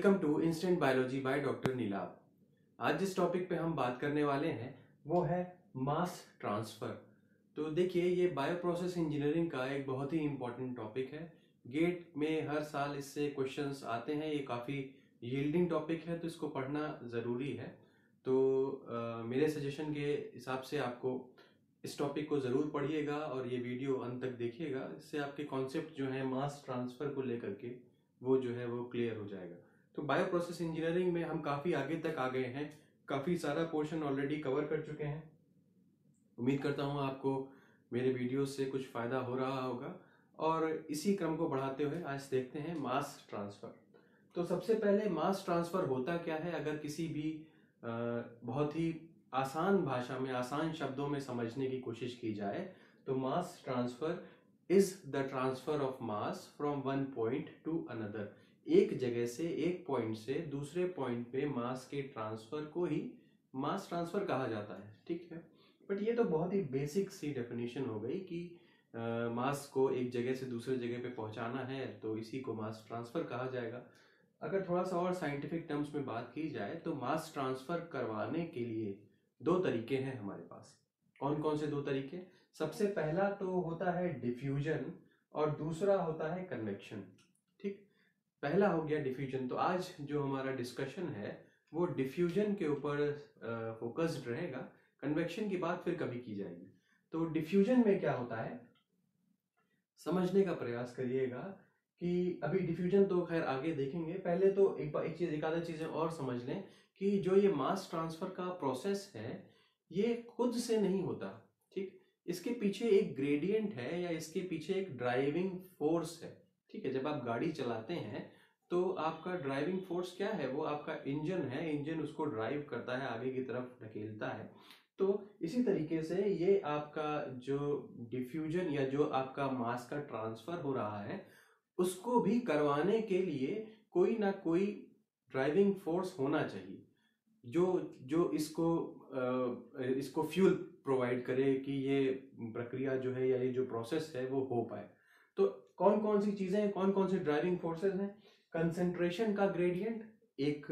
Welcome to instant biology by doctor Neelabh आज जिस topic पे हम बात करने वाले हैं वो है मास ट्रांसफ़र। तो देखिए ये बायो प्रोसेस इंजीनियरिंग का एक बहुत ही इम्पोर्टेंट टॉपिक है। गेट में हर साल इससे क्वेश्चंस आते हैं ये काफ़ी यील्डिंग टॉपिक है तो इसको पढ़ना ज़रूरी है। तो आ, मेरे सजेशन के हिसाब से आपको इस टॉपिक को ज़रूर पढ़िएगा और ये वीडियो अंत तक देखिएगा। इससे आपके कॉन्सेप्ट जो है मास ट्रांसफ़र को लेकर के वो जो है वो क्लियर हो जाएगा। तो बायो प्रोसेस इंजीनियरिंग में हम काफ़ी आगे तक आ गए हैं। काफ़ी सारा पोर्शन ऑलरेडी कवर कर चुके हैं। उम्मीद करता हूँ आपको मेरे वीडियो से कुछ फ़ायदा हो रहा होगा। और इसी क्रम को बढ़ाते हुए आज देखते हैं मास ट्रांसफ़र तो सबसे पहले मास ट्रांसफ़र होता क्या है? अगर किसी भी बहुत ही आसान भाषा में, आसान शब्दों में समझने की कोशिश की जाए तो mass transfer is the transfer of mass from one point to another एक जगह से एक पॉइंट से दूसरे पॉइंट पे मास के ट्रांसफ़र को ही मास ट्रांसफ़र कहा जाता है, ठीक है? बट ये तो बहुत ही बेसिक सी डेफिनेशन हो गई कि मास को एक जगह से दूसरे जगह पे पहुंचाना है तो इसी को मास ट्रांसफ़र कहा जाएगा। अगर थोड़ा सा और साइंटिफिक टर्म्स में बात की जाए तो मास ट्रांसफ़र करवाने के लिए दो तरीके हैं हमारे पास। कौन कौन से दो तरीके? सबसे पहला तो होता है डिफ्यूजन और दूसरा होता है कन्वेक्शन पहला हो गया डिफ्यूजन तो आज जो हमारा डिस्कशन है, वो डिफ्यूजन के ऊपर फोकस्ड रहेगा। कन्वेक्शन की बात फिर कभी की जाएगी। तो डिफ्यूजन में क्या होता है? समझने का प्रयास करिएगा कि अभी डिफ्यूजन तो खैर आगे देखेंगे। पहले तो एक बार, एक चीज़, एक आधा चीज़ें और समझ लें कि जो ये मास ट्रांसफ़र का प्रोसेस है, ये खुद से नहीं होता, ठीक? इसके पीछे एक ग्रेडियंट है या इसके पीछे एक ड्राइविंग फोर्स है, ठीक है? जब आप गाड़ी चलाते हैं तो आपका ड्राइविंग फोर्स क्या है? वो आपका इंजन है इंजन उसको ड्राइव करता है, आगे की तरफ़ ढकेलता है। तो इसी तरीके से ये आपका जो डिफ्यूजन या जो आपका मास का ट्रांसफ़र हो रहा है, उसको भी करवाने के लिए कोई ना कोई ड्राइविंग फोर्स होना चाहिए। जो जो इसको इसको फ्यूल प्रोवाइड करे कि ये प्रक्रिया जो है या ये जो प्रोसेस है वो हो पाए। तो कौन कौन सी चीज़ें हैं कौन कौन सी ड्राइविंग फोर्सेस हैं? कंसेंट्रेशन का ग्रेडियंट एक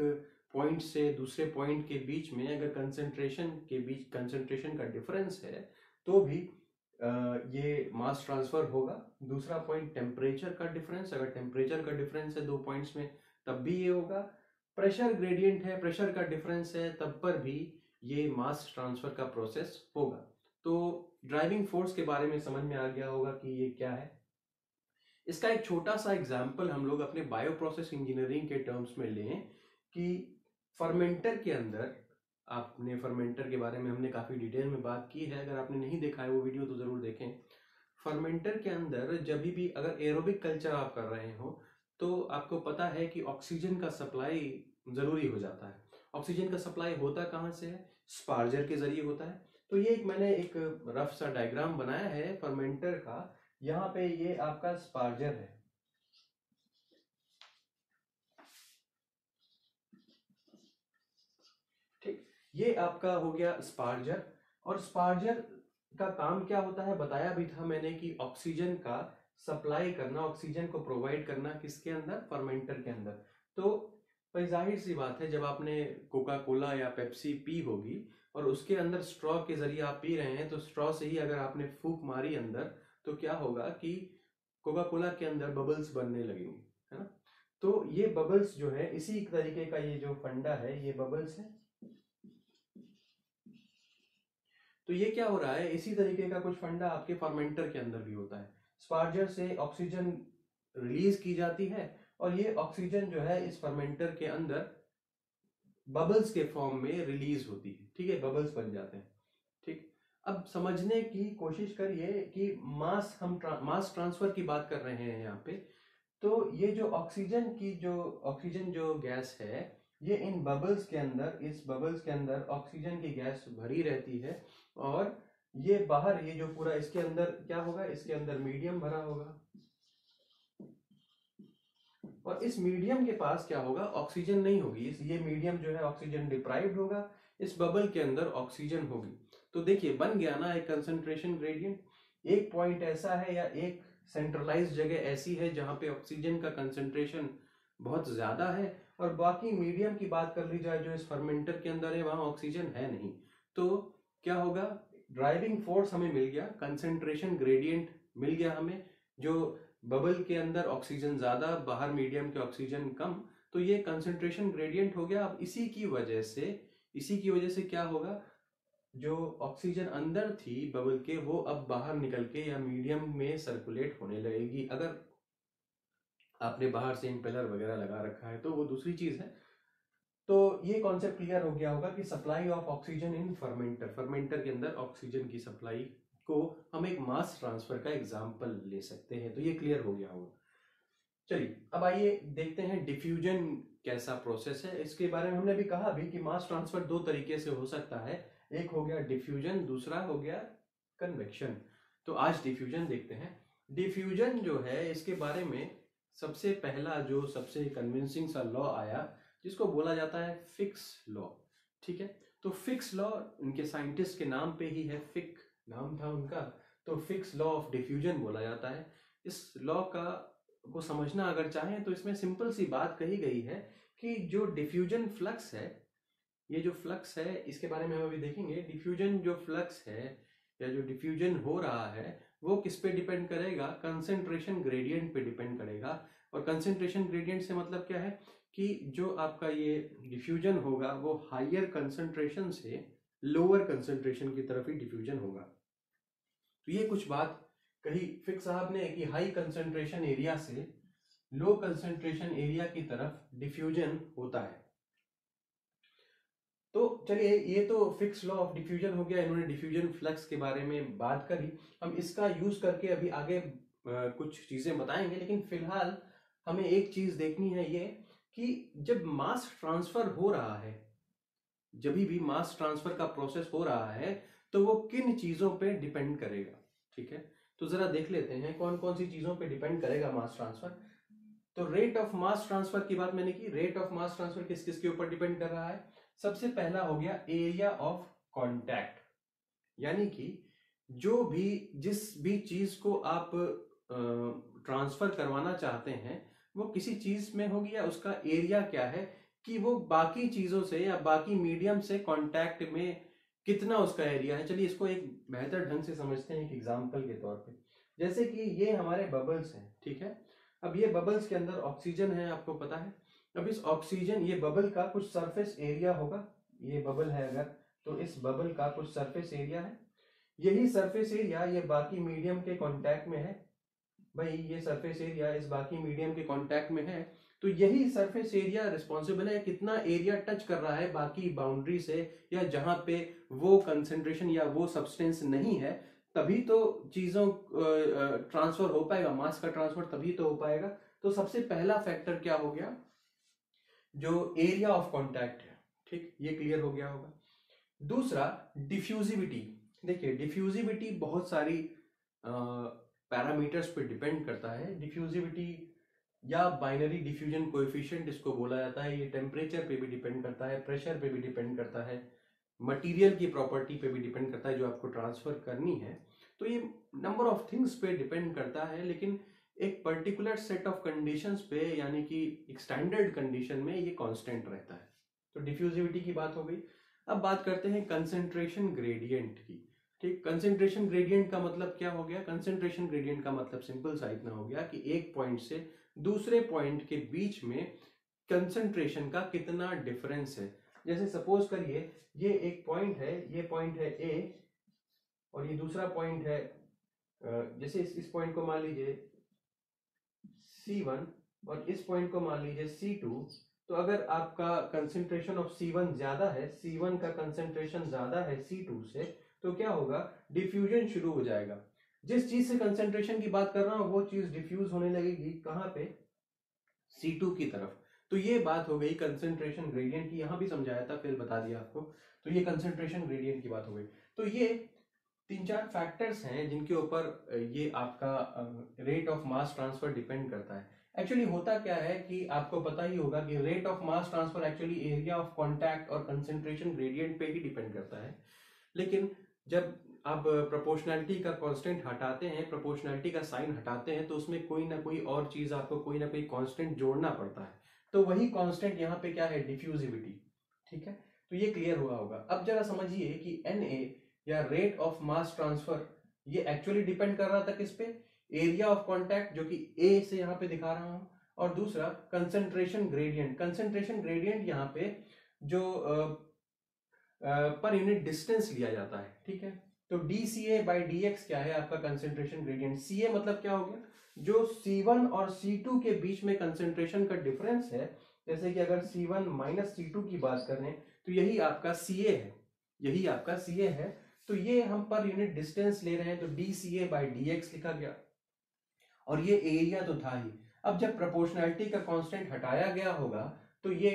पॉइंट से दूसरे पॉइंट के बीच में अगर कंसेंट्रेशन के बीच कंसेंट्रेशन का डिफरेंस है तो भी ये मास ट्रांसफ़र होगा। दूसरा पॉइंट टेम्परेचर का डिफरेंस अगर टेम्परेचर का डिफरेंस है दो पॉइंट्स में, तब भी ये होगा। प्रेशर ग्रेडियंट है प्रेशर का डिफरेंस है, तब पर भी ये मास ट्रांसफ़र का प्रोसेस होगा। तो ड्राइविंग फोर्स के बारे में समझ में आ गया होगा कि ये क्या है। इसका एक छोटा सा एग्ज़ाम्पल हम लोग अपने बायो प्रोसेस इंजीनियरिंग के टर्म्स में लें कि फर्मेंटर के अंदर, आपने फर्मेंटर के बारे में हमने काफ़ी डिटेल में बात की है। अगर आपने नहीं देखा है वो वीडियो तो ज़रूर देखें। फर्मेंटर के अंदर जब भी अगर एरोबिक कल्चर आप कर रहे हो तो आपको पता है कि ऑक्सीजन का सप्लाई ज़रूरी हो जाता है। ऑक्सीजन का सप्लाई होता कहाँ से है? स्पार्जर के ज़रिए होता है। तो ये एक मैंने एक रफ सा डायग्राम बनाया है फर्मेंटर का। यहाँ पे ये आपका स्पार्जर है। ठीक, ये आपका हो गया स्पार्जर। और स्पार्जर का काम क्या होता है बताया भी था मैंने कि ऑक्सीजन का सप्लाई करना, ऑक्सीजन को प्रोवाइड करना किसके अंदर? फर्मेंटर के अंदर। तो भाई ज़ाहिर सी बात है, जब आपने कोका कोला या पेप्सी पी होगी और उसके अंदर स्ट्रॉ के ज़रिए आप पी रहे हैं तो स्ट्रॉ से ही अगर आपने फूक मारी अंदर तो क्या होगा कि कोका कोला के अंदर बबल्स बनने लगेंगे, है ना? तो ये बबल्स जो है, इसी तरीके का ये जो फंडा है, ये बबल्स है। तो ये क्या हो रहा है? इसी तरीके का कुछ फंडा आपके फर्मेंटर के अंदर भी होता है। स्पार्जर से ऑक्सीजन रिलीज़ की जाती है और ये ऑक्सीजन जो है, इस फर्मेंटर के अंदर बबल्स के फॉर्म में रिलीज़ होती है। ठीक है? बबल्स बन जाते हैं। अब समझने की कोशिश करिए कि मास हम ट्रा, मास ट्रांसफ़र की बात कर रहे हैं यहाँ पे तो ये जो ऑक्सीजन की जो ऑक्सीजन जो गैस है ये इन बबल्स के अंदर इस बबल्स के अंदर ऑक्सीजन की गैस भरी रहती है और ये बाहर ये जो पूरा इसके अंदर क्या होगा? इसके अंदर मीडियम भरा होगा। और इस मीडियम के पास क्या होगा? ऑक्सीजन नहीं होगी। ये मीडियम जो है ऑक्सीजन डिप्राइव्ड होगा इस बबल के अंदर ऑक्सीजन होगी। तो देखिए, बन गया ना एक कंसंट्रेशन ग्रेडियंट एक पॉइंट ऐसा है या एक सेंट्रलाइज जगह ऐसी है जहाँ पे ऑक्सीजन का कंसंट्रेशन बहुत ज़्यादा है और बाकी मीडियम की बात कर ली जाए जो इस फर्मेंटर के अंदर है, वहाँ ऑक्सीजन है नहीं। तो क्या होगा? ड्राइविंग फोर्स हमें मिल गया कंसेंट्रेशन ग्रेडियंट मिल गया हमें, जो बबल के अंदर ऑक्सीजन ज़्यादा, बाहर मीडियम के ऑक्सीजन कम तो ये कंसेंट्रेशन ग्रेडियंट हो गया। अब इसी की वजह से, इसी की वजह से क्या होगा? जो ऑक्सीजन अंदर थी बबल के, वो अब बाहर निकल के या मीडियम में सर्कुलेट होने लगेगी। अगर आपने बाहर से इम्पेलर वगैरह लगा रखा है तो वो दूसरी चीज़ है। तो ये कॉन्सेप्ट क्लियर हो गया होगा कि supply of oxygen in fermenter fermenter के अंदर ऑक्सीजन की सप्लाई को हम एक मास ट्रांसफ़र का एग्ज़ाम्पल ले सकते हैं। तो ये क्लियर हो गया होगा। चलिए, अब आइए देखते हैं डिफ्यूजन कैसा प्रोसेस है। इसके बारे में हमने भी कहा भी कि मास ट्रांसफ़र दो तरीके से हो सकता है। एक हो गया डिफ्यूजन दूसरा हो गया कन्वेक्शन तो आज डिफ्यूजन देखते हैं। डिफ्यूजन जो है, इसके बारे में सबसे पहला जो सबसे कन्विंसिंग सा लॉ आया, जिसको बोला जाता है फिक्स लॉ ठीक है? तो फिक्स लॉ उनके साइंटिस्ट के नाम पे ही है फिक नाम था उनका। तो फिक्स लॉ ऑफ़ डिफ्यूजन बोला जाता है। इस लॉ का, को समझना अगर चाहें तो इसमें सिंपल सी बात कही गई है कि जो डिफ्यूजन फ्लक्स है ये जो फ्लक्स है, इसके बारे में हम अभी देखेंगे। डिफ्यूजन जो फ्लक्स है, या जो डिफ्यूजन हो रहा है, वो किस पे डिपेंड करेगा? कंसेंट्रेशन ग्रेडियंट पे डिपेंड करेगा। और कंसेंट्रेशन ग्रेडियंट से मतलब क्या है? कि जो आपका ये डिफ्यूजन होगा, वो हाइयर कंसेंट्रेशन से लोअर कंसेंट्रेशन की तरफ़ ही डिफ्यूजन होगा। तो ये कुछ बात कही फिक्स साहब ने कि हाई कंसेंट्रेशन एरिया से लो कंसेंट्रेशन एरिया की तरफ़ डिफ्यूजन होता है। तो चलिए, ये तो फिक्स लॉ ऑफ़ डिफ्यूजन हो गया। इन्होंने डिफ्यूजन फ्लक्स के बारे में बात करी। हम इसका यूज़ करके अभी आगे कुछ चीज़ें बताएँगे। लेकिन फ़िलहाल हमें एक चीज़ देखनी है ये कि जब मास ट्रांसफ़र हो रहा है, जब भी मास ट्रांसफ़र का प्रोसेस हो रहा है तो वो किन चीज़ों पे डिपेंड करेगा? ठीक है? तो जरा देख लेते हैं कौन कौन सी चीज़ों पे डिपेंड करेगा मास ट्रांसफ़र तो रेट ऑफ़ मास ट्रांसफ़र की बात मैंने की। रेट ऑफ़ मास ट्रांसफ़र किस किस के ऊपर डिपेंड कर रहा है? सबसे पहला हो गया एरिया ऑफ़ कॉन्टैक्ट यानी कि जो भी, जिस भी चीज़ को आप ट्रांसफ़र करवाना चाहते हैं, वो किसी चीज़ में होगी या उसका एरिया क्या है, कि वो बाकी चीज़ों से या बाकी मीडियम से कांटेक्ट में कितना उसका एरिया है। चलिए इसको एक बेहतर ढंग से समझते हैं एक एग्ज़ाम्पल के तौर पे। जैसे कि ये हमारे बबल्स हैं, ठीक है? अब ये बबल्स के अंदर ऑक्सीजन है, आपको पता है? अब इस ऑक्सीजन ये बबल का कुछ सरफेस एरिया होगा। ये बबल है अगर तो इस बबल का कुछ सरफेस एरिया है। यही सरफेस एरिया ये बाकी मीडियम के कांटेक्ट में है। भाई, ये सरफेस एरिया इस बाकी मीडियम के कांटेक्ट में है। तो यही सरफेस एरिया रिस्पॉन्सिबल है, कितना एरिया टच कर रहा है बाकी बाउंड्री से, या जहाँ पे वो कंसेंट्रेशन या वो सब्सटेंस नहीं है, तभी तो चीज़ों ट्रांसफ़र हो पाएगा मास का ट्रांसफ़र तभी तो हो पाएगा। तो सबसे पहला फैक्टर क्या हो गया? जो एरिया ऑफ़ कॉन्टैक्ट है, ठीक? ये क्लियर हो गया होगा। दूसरा डिफ्यूजिविटी देखिए डिफ्यूजिविटी बहुत सारी पैरामीटर्स पे डिपेंड करता है। डिफ्यूजिविटी या बाइनरी डिफ्यूजन कोएफिशिएंट इसको बोला जाता है, ये टेम्परेचर पे भी डिपेंड करता है प्रेशर पे भी डिपेंड करता है मटेरियल की प्रॉपर्टी पे भी डिपेंड करता है, जो आपको ट्रांसफ़र करनी है। तो ये नंबर ऑफ़ थिंग्स पे डिपेंड करता है, लेकिन एक पर्टिकुलर सेट ऑफ़ कंडीशंस पे यानी कि एक स्टैंडर्ड कंडीशन में ये कांस्टेंट रहता है। तो डिफ्यूजिविटी की बात हो गई। अब बात करते हैं कंसेंट्रेशन ग्रेडियंट की। ठीक कंसेंट्रेशन ग्रेडियंट का मतलब क्या हो गया? कंसेंट्रेशन ग्रेडियंट का मतलब सिंपल सा इतना हो गया कि एक पॉइंट से दूसरे पॉइंट के बीच में कंसेंट्रेशन का कितना डिफरेंस है। जैसे सपोज़ करिए ये एक पॉइंट है ये पॉइंट है ए और ये दूसरा पॉइंट है जैसे इस, इस पॉइंट को मान लीजिए सी वन और इस पॉइंट को मान लीजिए सी टू तो अगर आपका कंसेंट्रेशन ऑफ़ सी वन ज़्यादा है सी वन का कंसेंट्रेशन ज़्यादा है सी टू से तो क्या होगा? डिफ्यूजन शुरू हो जाएगा। जिस चीज़ से कंसेंट्रेशन की बात कर रहा हूँ, वो चीज़ डिफ्यूज होने लगेगी। कहाँ पे? सी टू की तरफ़। तो ये बात हो गई कंसेंट्रेशन ग्रेडियंट की। यहाँ भी समझाया था, फिर बता दिया आपको। तो ये कंसेंट्रेशन ग्रेडियंट की बात हो गई। तो ये तीन चार फैक्टर्स हैं जिनके ऊपर ये आपका rate of mass transfer depend करता है। एक्चुअली होता क्या है कि आपको पता ही होगा कि rate of mass transfer actually area of contact और कंसेंट्रेशन ग्रेडियंट पे ही डिपेंड करता है। लेकिन जब आप प्रोपोर्शनैलिटी का कांस्टेंट हटाते हैं प्रोपोर्शनैलिटी का साइन हटाते हैं तो उसमें कोई ना कोई और चीज़ आपको कोई ना कोई कांस्टेंट जोड़ना पड़ता है। तो वही कांस्टेंट यहाँ पे क्या है? डिफ्यूजिविटी ठीक है? तो ये क्लियर हुआ होगा। अब जरा समझिए कि NA या रेट ऑफ़ मास ट्रांसफ़र ये एक्चुअली डिपेंड कर रहा था किस पे? एरिया ऑफ़ कॉन्टैक्ट जो कि ए से यहाँ पे दिखा रहा हूँ, और दूसरा कंसेंट्रेशन ग्रेडियंट कंसेंट्रेशन ग्रेडियंट यहाँ पे जो पर यूनिट डिस्टेंस लिया जाता है, ठीक है? तो D C A by D X क्या है आपका कंसेंट्रेशन ग्रेडियंट सी ए मतलब क्या हो गया? जो सी वन और सी टू के बीच में कंसेंट्रेशन का डिफरेंस है, जैसे कि अगर C one minus C two की बात करें तो यही आपका सी ए है। यही आपका सी ए है। तो ये हम पर यूनिट डिस्टेंस ले रहे हैं तो D C A by D X लिखा गया। और ये एरिया तो था ही। अब जब प्रोपोर्शनैलिटी का कांस्टेंट हटाया गया होगा तो ये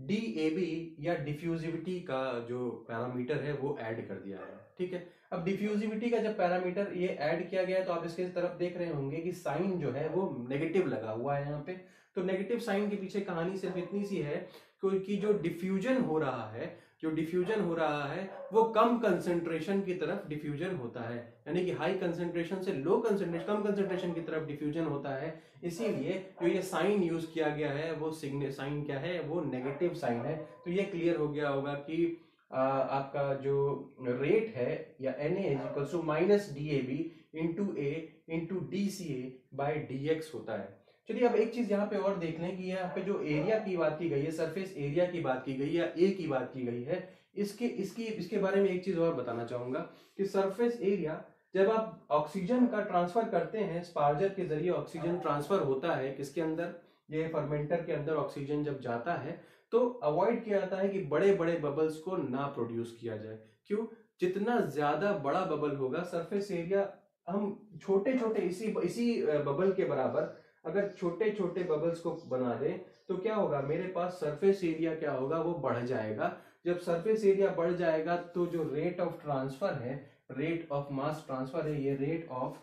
डी ए बी या डिफ्यूजिविटी का जो पैरामीटर है, वो ऐड कर दिया है। ठीक है? अब डिफ्यूजिविटी का जब पैरामीटर ये ऐड किया गया तो आप इसके तरफ़ देख रहे होंगे कि साइन जो है, वो नेगेटिव लगा हुआ है यहाँ पे। तो नेगेटिव साइन के पीछे कहानी सिर्फ़ इतनी सी है क्योंकि जो डिफ्यूजन हो रहा है जो डिफ्यूजन हो रहा है वो कम कंसेंट्रेशन की तरफ़ डिफ्यूजन होता है। यानी कि हाई कंसेंट्रेशन से लो कंसेंट्रेशन कम कंसेंट्रेशन की तरफ़ डिफ्यूजन होता है। इसीलिए जो ये साइन यूज़ किया गया है वो सिग्ने साइन क्या है? वो नेगेटिव साइन है। तो ये क्लियर हो गया होगा कि आ, आपका जो रेट है या N A to minus D A B into A into D C A by D X होता है। चलिए अब एक चीज़ यहाँ पे और देख लें कि यहाँ पे जो एरिया की बात की गई है सरफेस एरिया की बात की गई या ए की बात की गई है, इसके, इसकी, इसके बारे में एक चीज़ और बताना चाहूँगा कि सरफेस एरिया जब आप ऑक्सीजन का ट्रांसफ़र करते हैं स्पार्जर के ज़रिए ऑक्सीजन ट्रांसफ़र होता है किसके अंदर? ये फर्मेंटर के अंदर ऑक्सीजन जब जाता है तो अवॉइड किया जाता है कि बड़े बड़े बबल्स को ना प्रोड्यूस किया जाए। क्यों? जितना ज़्यादा बड़ा बबल होगा सरफेस एरिया हम छोटे छोटे इसी इसी बबल के बराबर अगर छोटे छोटे बबल्स को बना दें तो क्या होगा? मेरे पास सरफेस एरिया क्या होगा? वो बढ़ जाएगा। जब सरफेस एरिया बढ़ जाएगा तो जो रेट ऑफ़ ट्रांसफ़र है रेट ऑफ़ मास ट्रांसफ़र है, ये रेट ऑफ़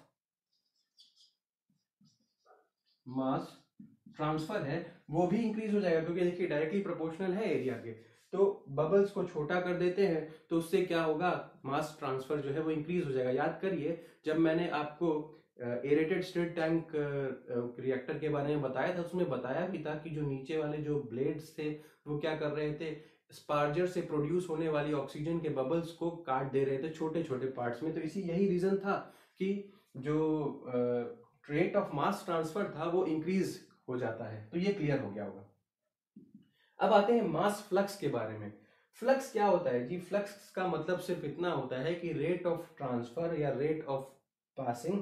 मास ट्रांसफ़र है, वो भी इंक्रीज हो जाएगा, क्योंकि देखिए डायरेक्टली प्रोपोर्शनल है एरिया के। तो बबल्स को छोटा कर देते हैं तो उससे क्या होगा? मास ट्रांसफ़र जो है, वो इंक्रीज हो जाएगा। याद करिए, जब मैंने आपको एरेटेड स्टेट टैंक रिएक्टर के बारे में बताया था, उसमें बताया भी था कि जो नीचे वाले जो ब्लेड्स थे, वो क्या कर रहे थे? स्पार्जर से प्रोड्यूस होने वाली ऑक्सीजन के बबल्स को काट दे रहे थे छोटे छोटे पार्ट्स में। तो इसी यही रीजन था कि जो रेट ऑफ़ मास ट्रांसफ़र था, वो इंक्रीज हो जाता है। तो ये क्लियर हो गया होगा। अब आते हैं मास फ्लक्स के बारे में। फ्लक्स क्या होता है? जी फ्लक्स का मतलब सिर्फ़ इतना होता है कि रेट ऑफ़ ट्रांसफ़र या rate of passing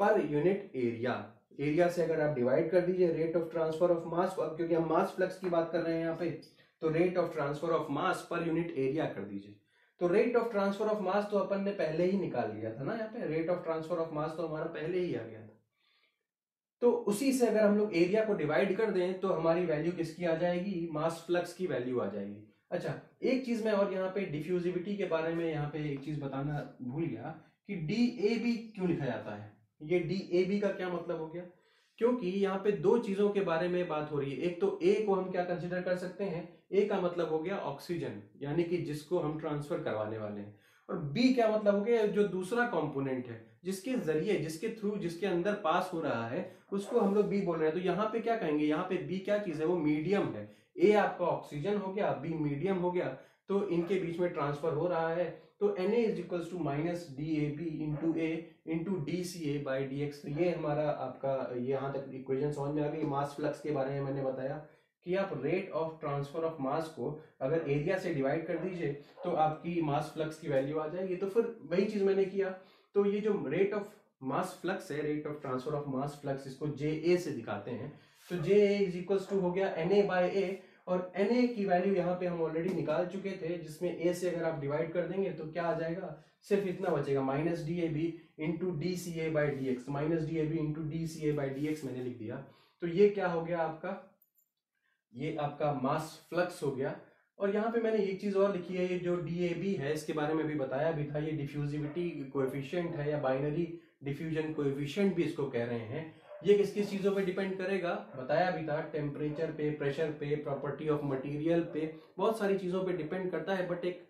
per unit area area से अगर आप डिवाइड कर दीजिए rate of transfer of mass क्योंकि हम मास फ्लक्स की बात कर रहे हैं यहाँ पे तो rate of transfer of mass per unit area कर दीजिए। तो rate of transfer of mass तो अपन ने पहले ही निकाल लिया था ना यहाँ पे rate of transfer of mass तो हमारा पहले ही आ गया था। तो उसी से अगर हम लोग एरिया को डिवाइड कर दें तो हमारी वैल्यू किसकी आ जाएगी? मास फ्लक्स की वैल्यू आ जाएगी। अच्छा एक चीज़ मैं और यहाँ पे डिफ्यूजिविटी के बारे में यहाँ पे एक चीज़ बताना भूल गया कि डी ए बी क्यों लिखा जाता है? ये डी ए बी का क्या मतलब हो गया? क्योंकि यहाँ पे दो चीज़ों के बारे में बात हो रही है। एक तो ए को हम क्या कंसिडर कर सकते हैं? ए का मतलब हो गया ऑक्सीजन यानी कि जिसको हम ट्रांसफ़र करवाने वाले हैं। और बी क्या मतलब हो गया? जो दूसरा कंपोनेंट है, जिसके ज़रिए, जिसके थ्रू जिसके अंदर पास हो रहा है, उसको हम लोग बी बोल रहे हैं। तो यहाँ पे क्या कहेंगे? यहाँ पे बी क्या चीज़ है? वो मीडियम है। ए आपका ऑक्सीजन हो गया बी मीडियम हो गया तो इनके बीच में ट्रांसफ़र हो रहा है। तो N A is equal to minus D A B into A into D C A by D X ये हमारा आपका यहाँ तक इक्वेशन समझ में आ गई। मास फ्लक्स के बारे में मैंने बताया कि आप rate of transfer of mass को अगर एरिया से डिवाइड कर दीजिए तो आपकी मास फ्लक्स की वैल्यू आ जाएगी। तो फिर वही चीज़ मैंने किया। तो ये जो रेट ऑफ़ मास फ्लक्स है rate of transfer of mass flux इसको जे ए से दिखाते हैं। तो J A is equal to हो गया एन ए बाई ए और एन ए की वैल्यू यहाँ पे हम ऑलरेडी निकाल चुके थे, जिसमें ए से अगर आप डिवाइड कर देंगे तो क्या आ जाएगा? सिर्फ़ इतना बचेगा। Minus D A B into D C A by D X minus D A B into D C A by D X मैंने लिख दिया। तो ये क्या हो गया आपका? ये आपका मास फ्लक्स हो गया। और यहाँ पे मैंने एक चीज़ और लिखी है, ये जो डी ए बी है, इसके बारे में भी बताया भी था। ये डिफ्यूजिविटी कोएफिशिएंट है या बाइनरी डिफ्यूजन कोएफिशिएंट भी इसको कह रहे हैं। ये किस किस चीज़ों पे डिपेंड करेगा? बताया भी था टेम्परेचर पे प्रेशर पे प्रॉपर्टी ऑफ़ मटेरियल पे, बहुत सारी चीज़ों पे डिपेंड करता है बट एक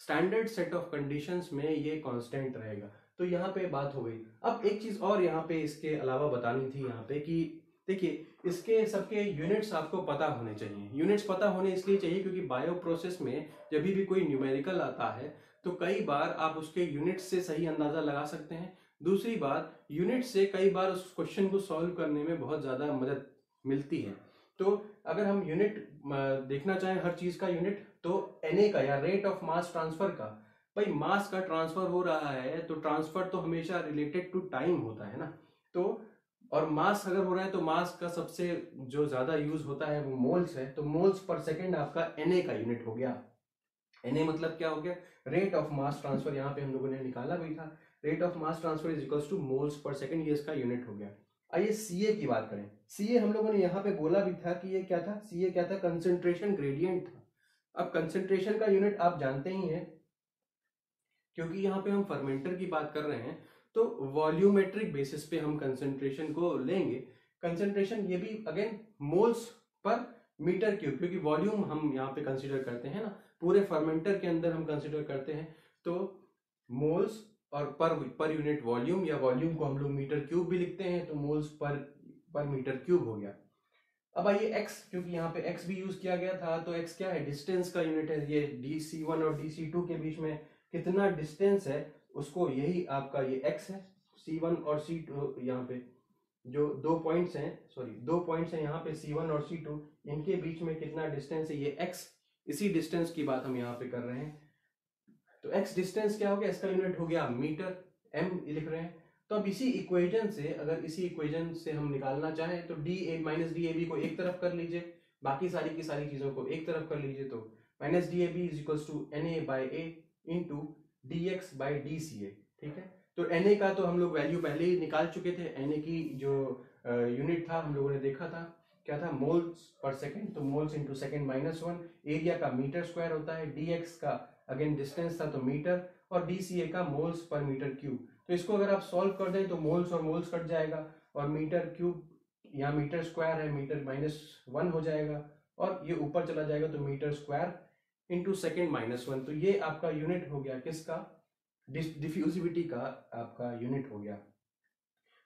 स्टैंडर्ड सेट ऑफ़ कंडीशंस में ये कांस्टेंट रहेगा। तो यहाँ पे बात हो गई। अब एक चीज़ और यहाँ पे इसके अलावा बतानी थी यहाँ पे कि देखिए, इसके सबके यूनिट्स आपको पता होने चाहिए। यूनिट्स पता होने इसलिए चाहिए क्योंकि बायो प्रोसेस में जब भी कोई न्यूमेरिकल आता है तो कई बार आप उसके यूनिट से सही अंदाज़ा लगा सकते हैं। दूसरी बात यूनिट से कई बार उस क्वेश्चन को सॉल्व करने में बहुत ज़्यादा मदद मिलती है। तो अगर हम यूनिट देखना चाहें हर चीज़ का यूनिट तो एनए का या रेट ऑफ़ मास ट्रांसफ़र का, भाई मास का ट्रांसफ़र हो रहा है तो ट्रांसफ़र तो हमेशा रिलेटेड टू टाइम होता है ना। तो और मास अगर हो रहा है तो मास का सबसे जो ज़्यादा यूज़ होता है वो मोल्स है तो मोल्स पर सेकेंड आपका एनए का यूनिट हो गया। NA मतलब क्या हो गया? रेट ऑफ़ मास ट्रांसफ़र यहाँ पे हम लोगों ने निकाला भी था। Rate of mass transfer is equals to moles per second ये इसका यूनिट हो गया। आइए सीए की बात करें। सीए हम लोगों ने यहाँ पे बोला भी था कि ये क्या था? सीए क्या था? कंसेंट्रेशन ग्रेडियंट था। अब कंसेंट्रेशन का यूनिट आप जानते ही हैं, क्योंकि यहाँ पे हम फर्मेंटर की बात कर रहे हैं तो वॉल्यूमेट्रिक बेसिस पे हम कंसेंट्रेशन को लेंगे। कंसेंट्रेशन ये भी again moles per metre cube क्योंकि वॉल्यूम हम यहाँ पे कंसिडर करते हैं ना, पूरे फर्मेंटर के अंदर हम कंसिडर करते हैं। तो मोल्स और पर पर यूनिट वॉल्यूम या वॉल्यूम को हम लोग मीटर क्यूब भी लिखते हैं तो मोल्स पर पर मीटर क्यूब हो गया। अब आइए x, क्योंकि यहाँ पे x भी यूज़ किया गया था तो x क्या है? डिस्टेंस का यूनिट है। ये डी सी वन और डी सी टू के बीच में कितना डिस्टेंस है, उसको यही आपका ये x है। सी वन और सी टू यहाँ पे जो दो पॉइंट्स हैं सॉरी दो पॉइंट्स हैं यहाँ पे सी वन और सी टू इनके बीच में कितना डिस्टेंस है? ये x, इसी डिस्टेंस की बात हम यहाँ पे कर रहे हैं। तो x डिस्टेंस क्या हो गया? इसका यूनिट हो गया मीटर m लिख रहे हैं। तो अब इसी इक्वेशन से, अगर इसी इक्वेशन से हम निकालना चाहें तो D A minus D A B को एक तरफ़ कर लीजिए। बाकी सारी की सारी चीज़ों को एक तरफ़ कर लीजिए तो minus D A B is equals to N A by A into D X by D C A ठीक है? तो एन ए का तो हम लोग वैल्यू पहले ही निकाल चुके थे। एन ए की जो यूनिट था, हम लोगों ने देखा था। क्या था? मोल्स पर सेकेंड तो moles into second minus one area का मीटर स्क्वायर होता है डी एक्स का अगेन डिस्टेंस था तो मीटर और डी सी ए का मोल्स पर मीटर क्यूब तो इसको अगर आप सॉल्व कर दें तो मोल्स और मोल्स कट जाएगा और मीटर क्यूब यहाँ मीटर स्क्वायर है मीटर माइनस वन हो जाएगा और ये ऊपर चला जाएगा तो metre square into second minus one तो ये आपका यूनिट हो गया, किसका? डिफ्यूजिविटी का आपका यूनिट हो गया।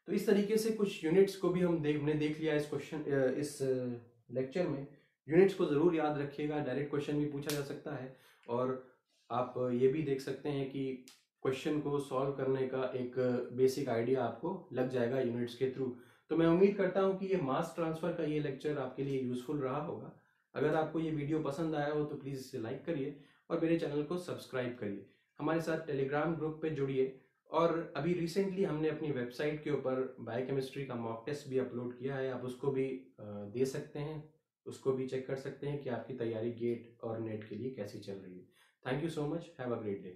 तो इस तरीके से कुछ यूनिट्स को भी हम देख, हमने देख लिया इस क्वेश्चन इस लेक्चर में। यूनिट्स को ज़रूर याद रखिएगा डायरेक्ट क्वेश्चन भी पूछा जा सकता है और आप ये भी देख सकते हैं कि क्वेश्चन को सॉल्व करने का एक बेसिक आइडिया आपको लग जाएगा यूनिट्स के थ्रू तो मैं उम्मीद करता हूँ कि ये मास ट्रांसफ़र का ये लेक्चर आपके लिए यूजफुल रहा होगा. अगर आपको ये वीडियो पसंद आया हो तो प्लीज़ इसे लाइक करिए और मेरे चैनल को सब्सक्राइब करिए. हमारे साथ टेलीग्राम ग्रुप पे जुड़िए और अभी रिसेंटली हमने अपनी वेबसाइट के ऊपर बायोकेमिस्ट्री का मॉक टेस्ट भी अपलोड किया है. आप उसको भी दे सकते हैं, उसको भी चेक कर सकते हैं कि आपकी तैयारी गेट और नेट के लिए कैसी चल रही है. Thank you so much. Have a great day.